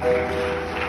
Música